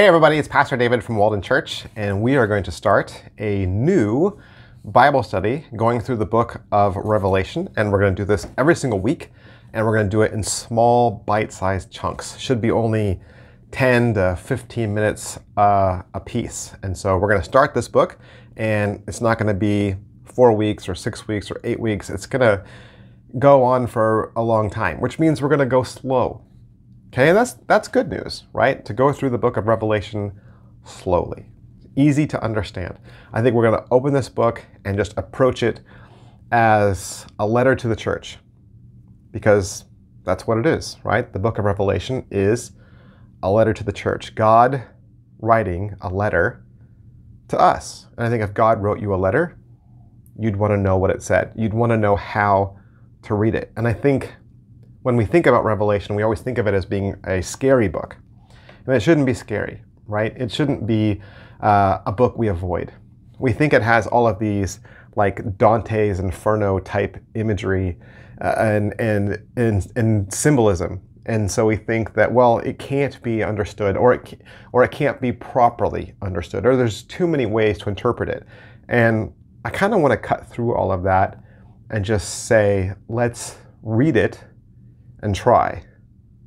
Hey, everybody, it's Pastor David from Walden Church, and we are going to start a new Bible study going through the book of Revelation. And we're going to do this every single week, and we're going to do it in small, bite sized chunks. Should be only 10 to 15 minutes uh, a piece. And so we're going to start this book, and it's not going to be four weeks or six weeks or eight weeks. It's going to go on for a long time, which means we're going to go slow. Okay, and that's that's good news, right? To go through the book of Revelation slowly. Easy to understand. I think we're going to open this book and just approach it as a letter to the church. Because that's what it is, right? The book of Revelation is a letter to the church. God writing a letter to us. And I think if God wrote you a letter, you'd want to know what it said. You'd want to know how to read it. And I think when we think about Revelation, we always think of it as being a scary book. And it shouldn't be scary, right? It shouldn't be uh, a book we avoid. We think it has all of these like Dante's Inferno type imagery uh, and, and, and, and symbolism. And so we think that, well, it can't be understood or it, or it can't be properly understood or there's too many ways to interpret it. And I kind of want to cut through all of that and just say, let's read it and try,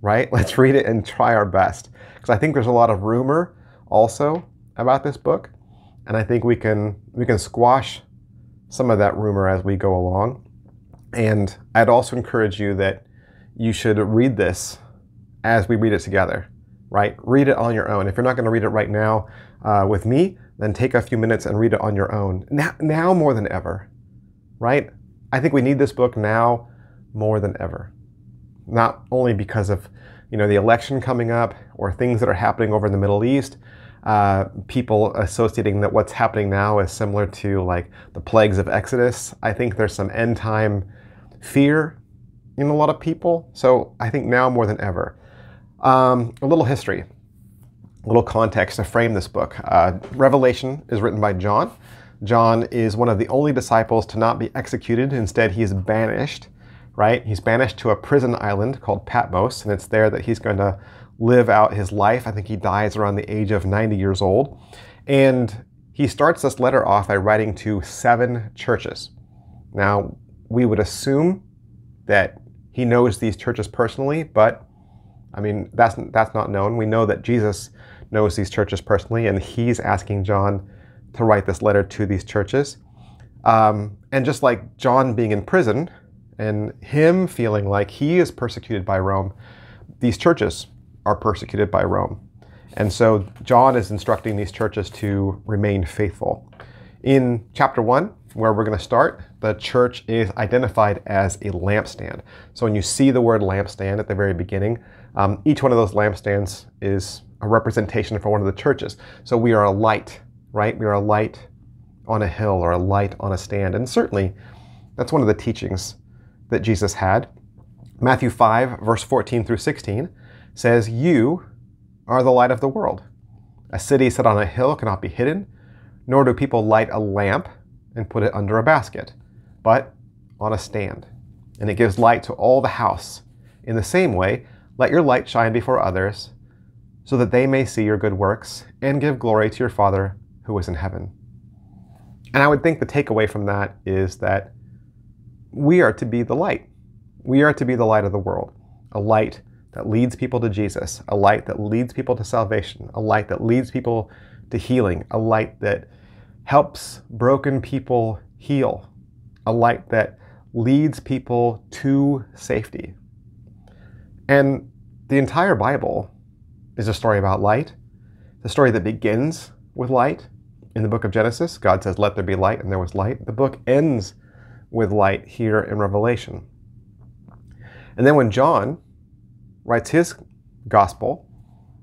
right? Let's read it and try our best. Because I think there's a lot of rumor also about this book, and I think we can we can squash some of that rumor as we go along. And I'd also encourage you that you should read this as we read it together, right? Read it on your own. If you're not going to read it right now uh, with me, then take a few minutes and read it on your own. Now, now more than ever, right? I think we need this book now more than ever not only because of you know the election coming up or things that are happening over in the Middle East. Uh, people associating that what's happening now is similar to like the plagues of Exodus. I think there's some end time fear in a lot of people. So I think now more than ever. Um, a little history, a little context to frame this book. Uh, Revelation is written by John. John is one of the only disciples to not be executed. Instead, he is banished right? He's banished to a prison island called Patmos, and it's there that he's going to live out his life. I think he dies around the age of 90 years old. And he starts this letter off by writing to seven churches. Now, we would assume that he knows these churches personally, but I mean, that's, that's not known. We know that Jesus knows these churches personally, and he's asking John to write this letter to these churches. Um, and just like John being in prison, and him feeling like he is persecuted by Rome, these churches are persecuted by Rome. And so John is instructing these churches to remain faithful. In chapter 1, where we're going to start, the church is identified as a lampstand. So when you see the word lampstand at the very beginning, um, each one of those lampstands is a representation for one of the churches. So we are a light, right? We are a light on a hill or a light on a stand. And certainly that's one of the teachings that Jesus had. Matthew 5, verse 14 through 16 says, You are the light of the world. A city set on a hill cannot be hidden, nor do people light a lamp and put it under a basket, but on a stand. And it gives light to all the house. In the same way, let your light shine before others, so that they may see your good works and give glory to your Father who is in heaven. And I would think the takeaway from that is that we are to be the light. We are to be the light of the world, a light that leads people to Jesus, a light that leads people to salvation, a light that leads people to healing, a light that helps broken people heal, a light that leads people to safety. And the entire Bible is a story about light, the story that begins with light. In the book of Genesis, God says, Let there be light, and there was light. The book ends with light here in Revelation. And then when John writes his gospel,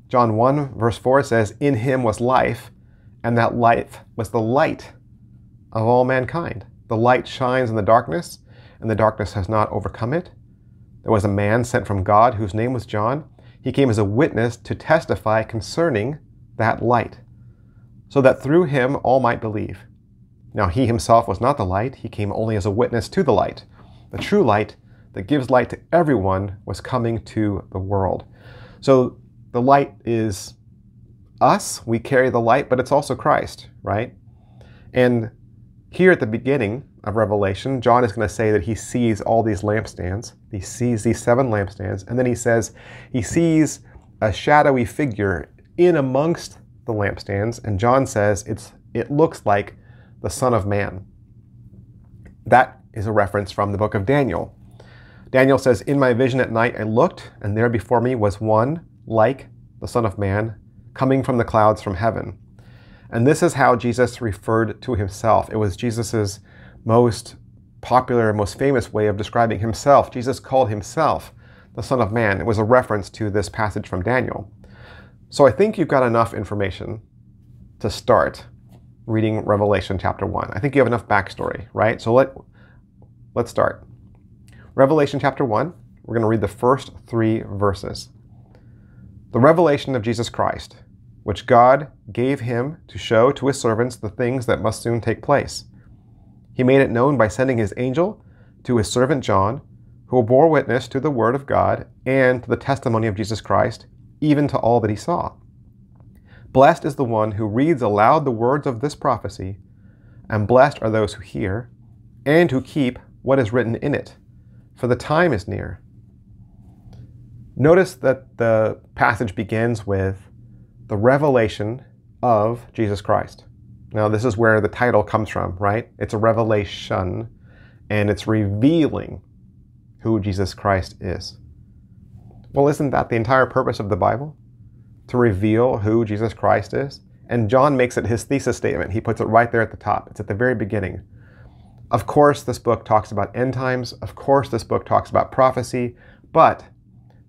John 1, verse 4 says, In him was life, and that life was the light of all mankind. The light shines in the darkness, and the darkness has not overcome it. There was a man sent from God whose name was John. He came as a witness to testify concerning that light, so that through him all might believe. Now he himself was not the light, he came only as a witness to the light. The true light that gives light to everyone was coming to the world. So the light is us, we carry the light, but it's also Christ, right? And here at the beginning of Revelation, John is going to say that he sees all these lampstands. He sees these seven lampstands, and then he says he sees a shadowy figure in amongst the lampstands, and John says it's it looks like the Son of Man. That is a reference from the book of Daniel. Daniel says, In my vision at night I looked, and there before me was one like the Son of Man, coming from the clouds from heaven. And this is how Jesus referred to himself. It was Jesus' most popular, most famous way of describing himself. Jesus called himself the Son of Man. It was a reference to this passage from Daniel. So I think you've got enough information to start reading Revelation chapter 1. I think you have enough backstory, right? So let, let's start. Revelation chapter 1, we're going to read the first three verses. The revelation of Jesus Christ, which God gave him to show to his servants the things that must soon take place. He made it known by sending his angel to his servant John, who bore witness to the word of God and to the testimony of Jesus Christ, even to all that he saw. Blessed is the one who reads aloud the words of this prophecy, and blessed are those who hear, and who keep what is written in it, for the time is near. Notice that the passage begins with the revelation of Jesus Christ. Now, this is where the title comes from, right? It's a revelation, and it's revealing who Jesus Christ is. Well, isn't that the entire purpose of the Bible? To reveal who Jesus Christ is? And John makes it his thesis statement. He puts it right there at the top. It's at the very beginning. Of course, this book talks about end times. Of course, this book talks about prophecy. But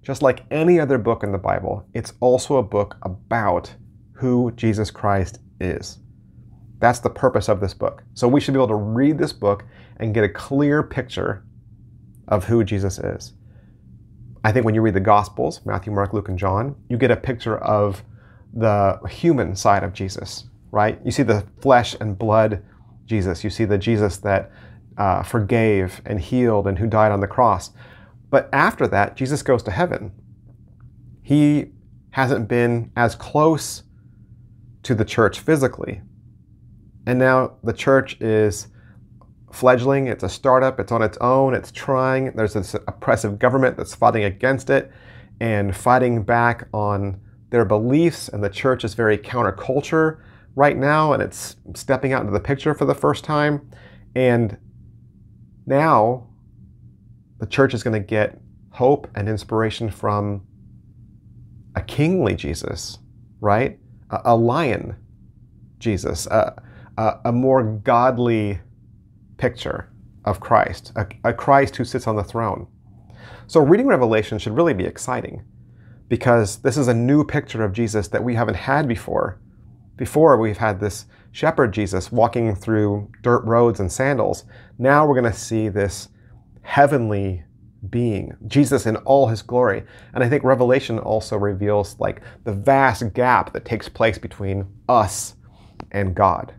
just like any other book in the Bible, it's also a book about who Jesus Christ is. That's the purpose of this book. So we should be able to read this book and get a clear picture of who Jesus is. I think when you read the Gospels, Matthew, Mark, Luke, and John, you get a picture of the human side of Jesus, right? You see the flesh and blood Jesus. You see the Jesus that uh, forgave and healed and who died on the cross. But after that, Jesus goes to heaven. He hasn't been as close to the church physically. And now the church is fledgling, it's a startup, it's on its own, it's trying. There's this oppressive government that's fighting against it and fighting back on their beliefs, and the church is very counterculture right now, and it's stepping out into the picture for the first time. And now the church is going to get hope and inspiration from a kingly Jesus, right? A, a lion Jesus, a, a, a, more godly picture of Christ, a, a Christ who sits on the throne. So reading Revelation should really be exciting because this is a new picture of Jesus that we haven't had before. Before, we've had this shepherd Jesus walking through dirt roads and sandals. Now we're going to see this heavenly being, Jesus in all his glory. And I think Revelation also reveals like the vast gap that takes place between us and God,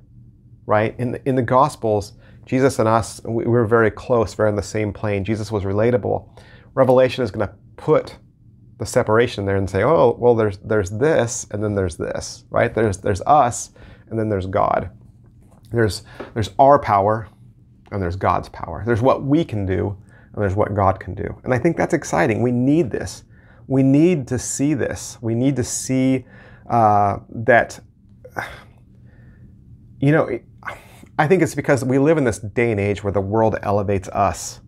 right? In the, in the Gospels, Jesus and us, we were very close, very on the same plane. Jesus was relatable. Revelation is going to put the separation there and say, oh, well, there's there's this, and then there's this, right? There's there's us, and then there's God. There's there's our power, and there's God's power. There's what we can do, and there's what God can do. And I think that's exciting. We need this. We need to see this. We need to see uh, that, you know, I think it's because we live in this day and age where the world elevates us,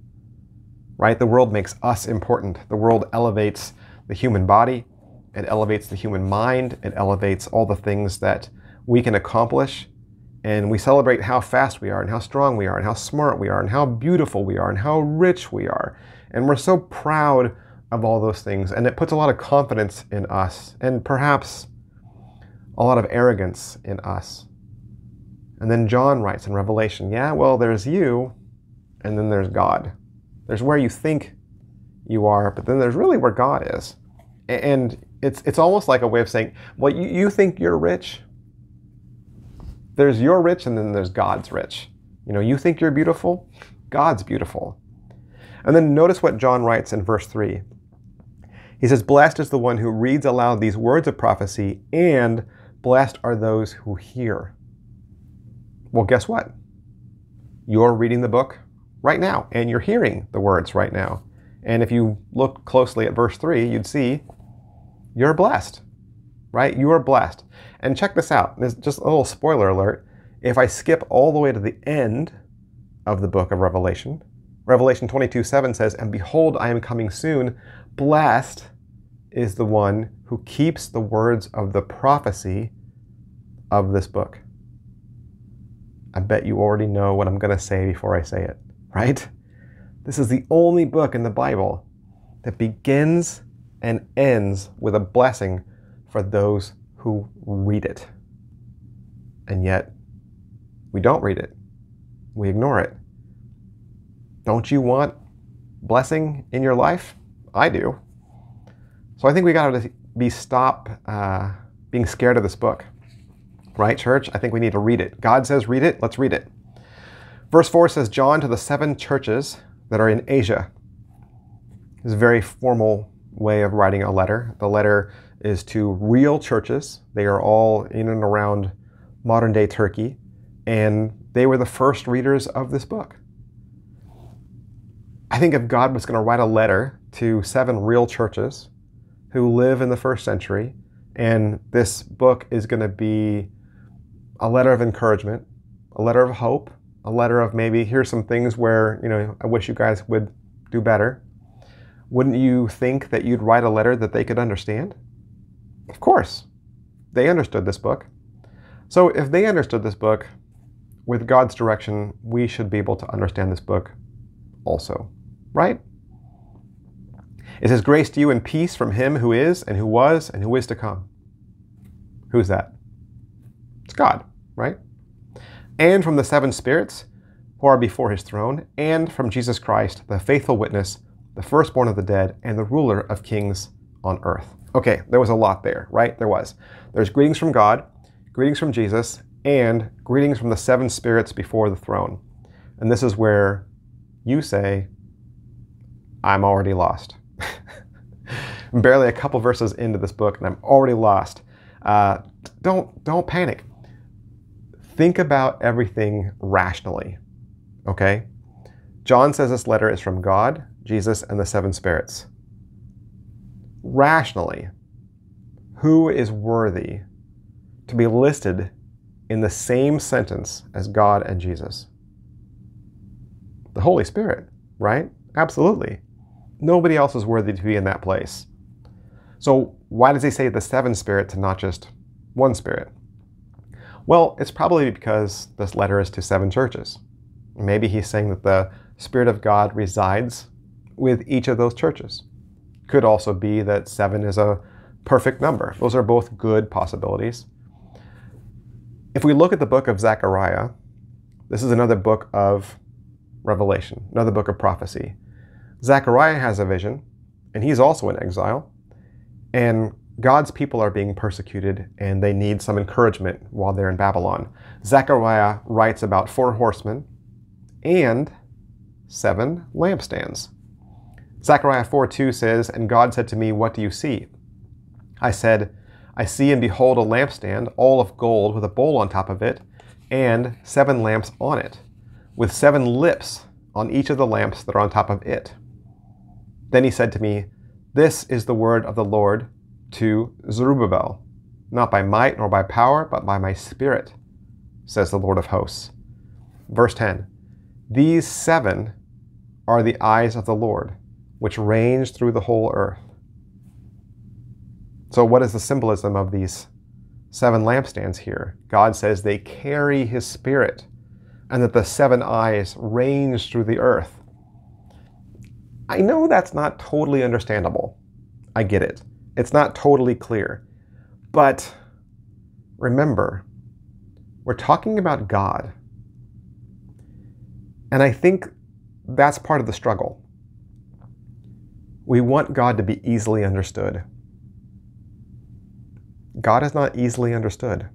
right? The world makes us important. The world elevates the human body, it elevates the human mind, it elevates all the things that we can accomplish and we celebrate how fast we are and how strong we are and how smart we are and how beautiful we are and how rich we are. And we're so proud of all those things. And it puts a lot of confidence in us and perhaps a lot of arrogance in us. And then John writes in Revelation, yeah, well, there's you and then there's God. There's where you think you are, but then there's really where God is. And it's, it's almost like a way of saying, well, you, you think you're rich, there's your rich and then there's God's rich. You know, you think you're beautiful, God's beautiful. And then notice what John writes in verse 3. He says, Blessed is the one who reads aloud these words of prophecy and Blessed are those who hear. Well, guess what? You're reading the book right now, and you're hearing the words right now. And if you look closely at verse 3, you'd see you're blessed, right? You are blessed. And check this out. There's just a little spoiler alert. If I skip all the way to the end of the book of Revelation, Revelation 22 7 says, And behold, I am coming soon. Blessed is the one who keeps the words of the prophecy of this book. I bet you already know what I'm going to say before I say it, right? This is the only book in the Bible that begins and ends with a blessing for those who read it. And yet, we don't read it, we ignore it. Don't you want blessing in your life? I do. So I think we got to be stop uh, being scared of this book. Right, church? I think we need to read it. God says, read it. Let's read it. Verse 4 says, John to the seven churches that are in Asia. It's a very formal way of writing a letter. The letter is to real churches. They are all in and around modern day Turkey, and they were the first readers of this book. I think if God was going to write a letter to seven real churches who live in the first century, and this book is going to be a letter of encouragement, a letter of hope, a letter of maybe here's some things where, you know, I wish you guys would do better. Wouldn't you think that you'd write a letter that they could understand? Of course. They understood this book. So if they understood this book, with God's direction, we should be able to understand this book also, right? It says, Grace to you and peace from him who is, and who was, and who is to come. Who's that? It's God, right? And from the seven spirits who are before his throne, and from Jesus Christ, the faithful witness, the firstborn of the dead, and the ruler of kings on earth. Okay, there was a lot there, right? There was. There's greetings from God, greetings from Jesus, and greetings from the seven spirits before the throne. And this is where you say, I'm already lost. I'm barely a couple verses into this book and I'm already lost. Uh, don't, don't panic. Think about everything rationally, okay? John says this letter is from God, Jesus, and the seven spirits. Rationally, who is worthy to be listed in the same sentence as God and Jesus? The Holy Spirit, right? Absolutely. Nobody else is worthy to be in that place. So, why does he say the seven spirits and not just one spirit? Well, it's probably because this letter is to seven churches. Maybe he's saying that the Spirit of God resides with each of those churches. Could also be that seven is a perfect number. Those are both good possibilities. If we look at the book of Zechariah, this is another book of Revelation, another book of prophecy. Zechariah has a vision, and he's also in exile. And God's people are being persecuted, and they need some encouragement while they're in Babylon. Zechariah writes about four horsemen and seven lampstands. Zechariah 4 2 says, And God said to me, What do you see? I said, I see and behold a lampstand, all of gold, with a bowl on top of it, and seven lamps on it, with seven lips on each of the lamps that are on top of it. Then he said to me, This is the word of the Lord to Zerubbabel, not by might nor by power, but by my spirit, says the Lord of hosts. Verse 10 These seven are the eyes of the Lord, which range through the whole earth. So, what is the symbolism of these seven lampstands here? God says they carry his spirit, and that the seven eyes range through the earth. I know that's not totally understandable. I get it. It's not totally clear. But remember, we're talking about God. And I think that's part of the struggle. We want God to be easily understood. God is not easily understood.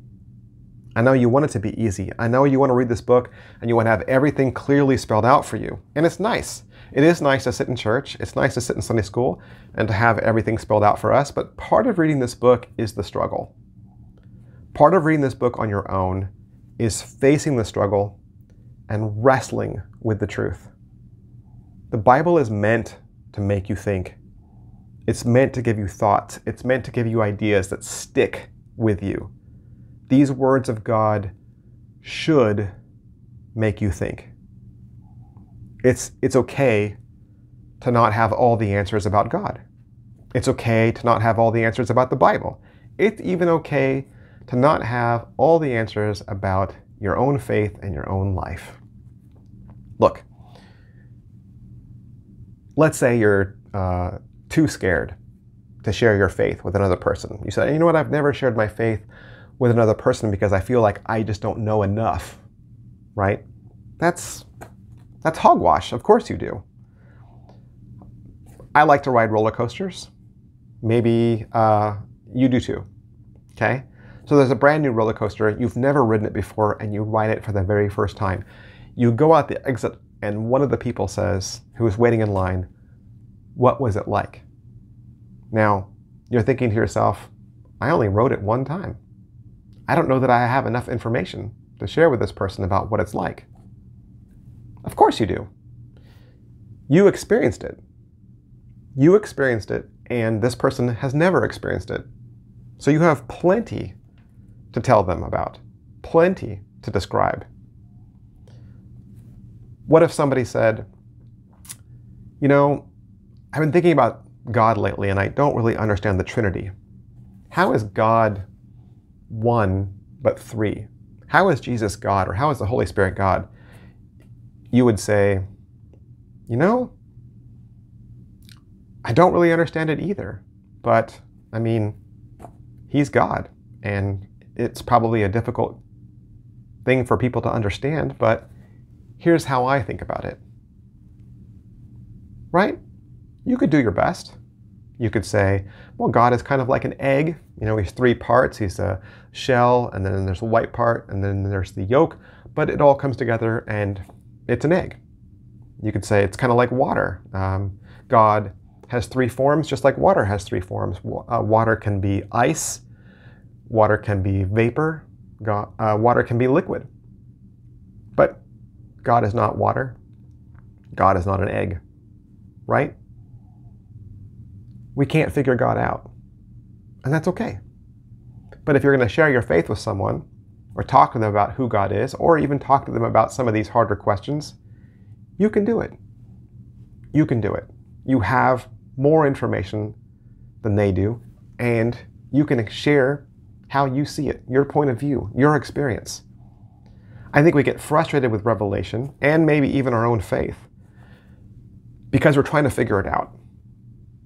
I know you want it to be easy. I know you want to read this book and you want to have everything clearly spelled out for you. And it's nice. It is nice to sit in church. It's nice to sit in Sunday school and to have everything spelled out for us. But part of reading this book is the struggle. Part of reading this book on your own is facing the struggle and wrestling with the truth. The Bible is meant to make you think. It's meant to give you thoughts. It's meant to give you ideas that stick with you. These words of God should make you think. It's, it's okay to not have all the answers about God. It's okay to not have all the answers about the Bible. It's even okay to not have all the answers about your own faith and your own life. Look, let's say you're uh, too scared to share your faith with another person. You say, you know what, I've never shared my faith with another person because I feel like I just don't know enough, right? That's, that's hogwash. Of course you do. I like to ride roller coasters. Maybe uh, you do too. Okay? So there's a brand new roller coaster. You've never ridden it before and you ride it for the very first time. You go out the exit and one of the people says, who is waiting in line, What was it like? Now, you're thinking to yourself, I only rode it one time. I don't know that I have enough information to share with this person about what it's like. Of course you do. You experienced it. You experienced it, and this person has never experienced it. So you have plenty to tell them about, plenty to describe. What if somebody said, You know, I've been thinking about God lately and I don't really understand the Trinity. How is God one but three? How is Jesus God or how is the Holy Spirit God? You would say, You know, I don't really understand it either. But I mean, He's God. And it's probably a difficult thing for people to understand, but here's how I think about it. Right? You could do your best. You could say, well, God is kind of like an egg. You know, he's three parts. He's a shell, and then there's a white part, and then there's the yolk, but it all comes together and it's an egg. You could say it's kind of like water. Um, God has three forms, just like water has three forms. Uh, water can be ice, Water can be vapor, God, uh, water can be liquid. But God is not water. God is not an egg, right? We can't figure God out. And that's okay. But if you're going to share your faith with someone, or talk to them about who God is, or even talk to them about some of these harder questions, you can do it. You can do it. You have more information than they do, and you can share how you see it, your point of view, your experience. I think we get frustrated with revelation and maybe even our own faith because we're trying to figure it out.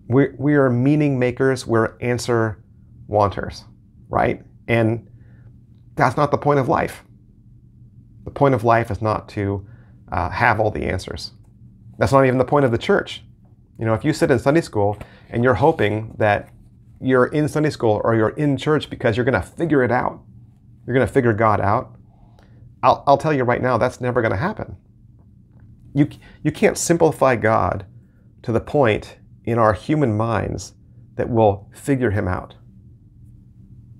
We're, we are meaning makers, we're answer wanters, right? And that's not the point of life. The point of life is not to uh, have all the answers. That's not even the point of the church. You know, if you sit in Sunday school and you're hoping that you're in Sunday school or you're in church because you're going to figure it out. You're going to figure God out. I'll, I'll tell you right now, that's never going to happen. You, you can't simplify God to the point in our human minds that we'll figure him out.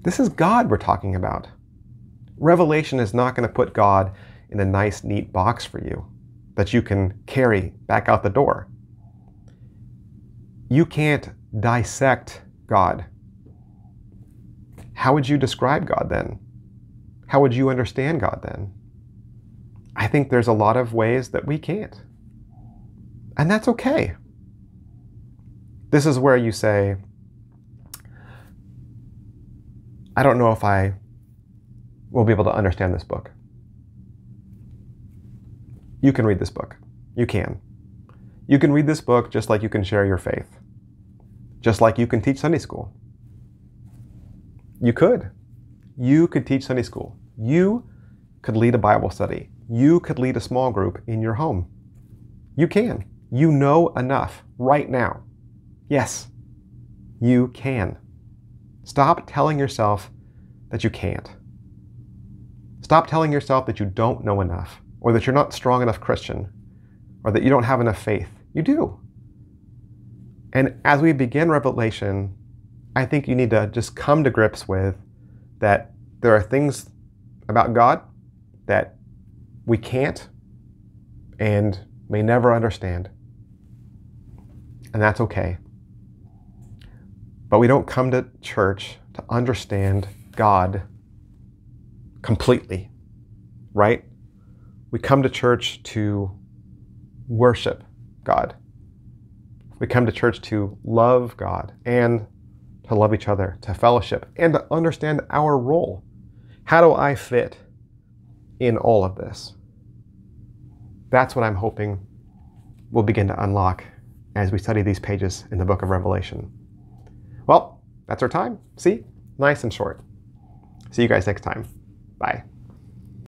This is God we're talking about. Revelation is not going to put God in a nice, neat box for you that you can carry back out the door. You can't dissect God. How would you describe God then? How would you understand God then? I think there's a lot of ways that we can't. And that's okay. This is where you say, I don't know if I will be able to understand this book. You can read this book. You can. You can read this book just like you can share your faith just like you can teach Sunday school. You could. You could teach Sunday school. You could lead a Bible study. You could lead a small group in your home. You can. You know enough right now. Yes, you can. Stop telling yourself that you can't. Stop telling yourself that you don't know enough, or that you're not strong enough Christian, or that you don't have enough faith. You do. And as we begin Revelation, I think you need to just come to grips with that there are things about God that we can't and may never understand. And that's okay. But we don't come to church to understand God completely, right? We come to church to worship God. We come to church to love God and to love each other, to fellowship, and to understand our role. How do I fit in all of this? That's what I'm hoping we'll begin to unlock as we study these pages in the book of Revelation. Well, that's our time. See? Nice and short. See you guys next time. Bye.